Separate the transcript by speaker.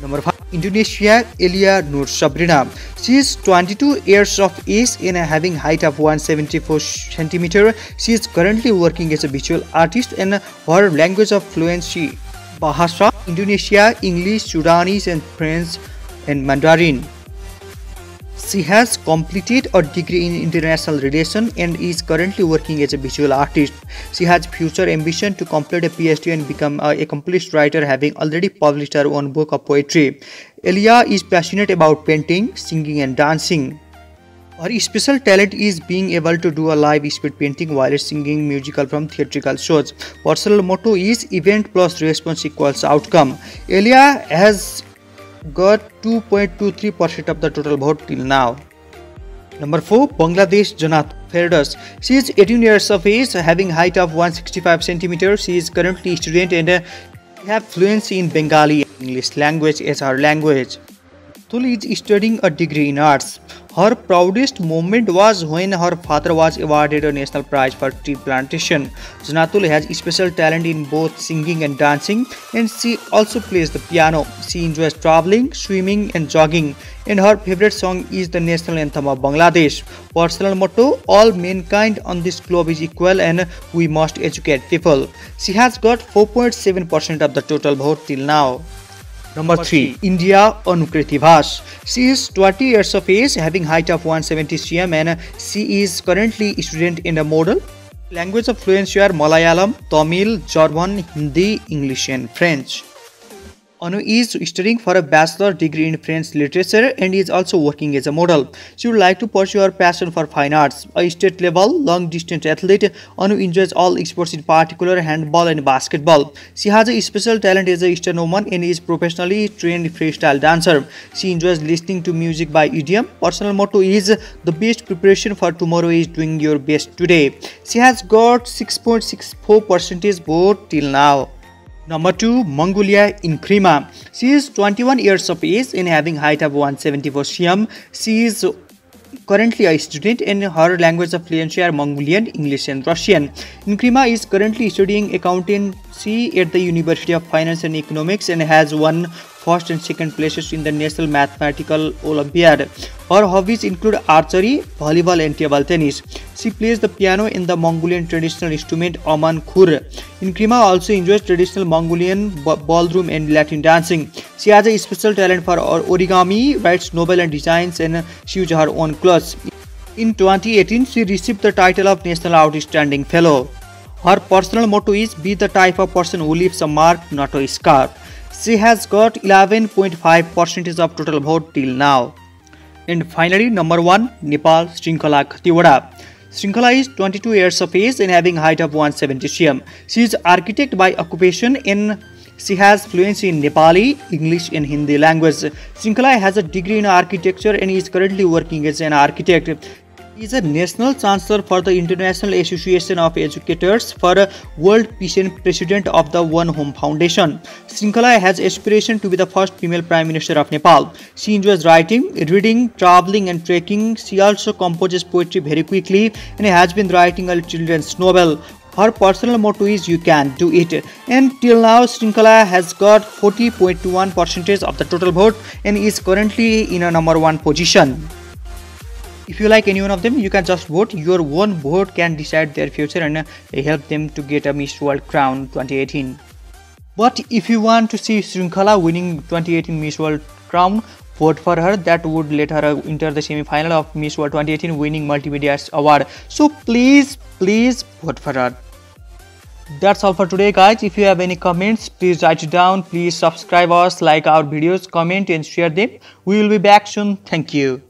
Speaker 1: Number 5. Indonesia Elia Nur Sabrina. She is 22 years of age and having height of 174 cm. She is currently working as a visual artist and her language of fluency Bahasa, Indonesia, English, Sudanese and French and Mandarin. She has completed a degree in international relations and is currently working as a visual artist. She has future ambition to complete a PhD and become an accomplished writer having already published her own book of poetry. Elia is passionate about painting, singing and dancing. Her special talent is being able to do a live speed painting while singing musical from theatrical shows. Personal motto is event plus response equals outcome. Elia has got 2.23% of the total vote till now. Number 4. Bangladesh Janat Ferdous. She is 18 years of age, having height of 165 cm. She is currently a student and uh, have fluency in Bengali English language as her language. Tul is studying a degree in arts. Her proudest moment was when her father was awarded a national prize for tree plantation. Jannatul has special talent in both singing and dancing and she also plays the piano. She enjoys traveling, swimming and jogging and her favorite song is the national anthem of Bangladesh. Personal motto, all mankind on this globe is equal and we must educate people. She has got 4.7% of the total vote till now. Number 3. India Anukreethy Vas. She is 20 years of age, having height of 170 cm and she is currently a student in a model. Language of fluency are Malayalam, Tamil, German, Hindi, English and French. Anu is studying for a bachelor degree in French literature and is also working as a model. She would like to pursue her passion for fine arts. A state level long distance athlete, Anu enjoys all sports in particular handball and basketball. She has a special talent as a Eastern woman and is professionally trained freestyle dancer. She enjoys listening to music by EDM. Personal motto is the best preparation for tomorrow is doing your best today. She has got 6.64 percentage vote till now. Number 2. Mongolia Inkrima. She is 21 years of age and having height of 174 cm. She is currently a student and her language of fluency are Mongolian, English and Russian. Inkrima is currently studying accountancy at the University of Finance and Economics and has won first and second places in the National Mathematical Olympiad. Her hobbies include archery, volleyball and table tennis. She plays the piano in the Mongolian traditional instrument Aman Khuur. Inkrima also enjoys traditional Mongolian ballroom and Latin dancing. She has a special talent for origami, writes novel and designs and she uses her own clothes. In 2018, she received the title of National Outstanding Fellow. Her personal motto is be the type of person who leaves a mark, not a scar. She has got 11.5 percentage of total vote till now. And finally, number 1, Nepal Shrinkhala Khatiwada. Shrinkhala is 22 years of age and having height of 170 cm. She is architect by occupation in she has fluency in Nepali, English and Hindi language. Shrinkhala has a degree in architecture and is currently working as an architect. He is a national chancellor for the International Association of Educators for World Peace and president of the One Home Foundation. Shrinkhala has aspiration to be the first female prime minister of Nepal. She enjoys writing, reading, traveling and trekking. She also composes poetry very quickly and has been writing a children's novel. Her personal motto is you can do it. And till now Shrinkhala has got 40.21 percentage of the total vote and is currently in a number one position. If you like any one of them you can just vote. Your one vote can decide their future and uh, help them to get a miss world crown 2018 but if you want to see Shrinkhala winning 2018 miss world crown vote for her. That would let her uh, enter the semi-final of miss world 2018 winning multimedia award so please please vote for her that's all for today guys. If you have any comments please write it down. Please subscribe us like our videos comment and share them. We will be back soon. Thank you